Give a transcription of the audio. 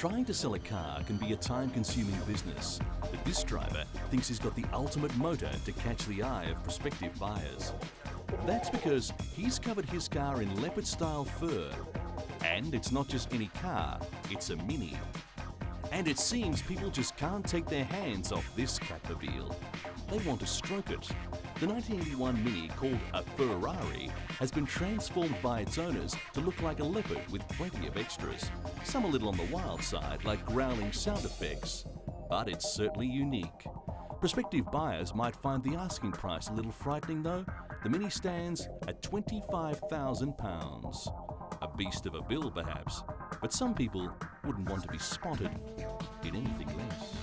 Trying to sell a car can be a time-consuming business, but this driver thinks he's got the ultimate motor to catch the eye of prospective buyers. That's because he's covered his car in leopard-style fur. And it's not just any car, it's a Mini. And it seems people just can't take their hands off this Catmobile. They want to stroke it. The 1981 Mini, called a Furrari, has been transformed by its owners to look like a leopard with plenty of extras. Some a little on the wild side, like growling sound effects. But it's certainly unique. Prospective buyers might find the asking price a little frightening though. The Mini stands at £25,000. A beast of a bill perhaps, but some people wouldn't want to be spotted in anything less.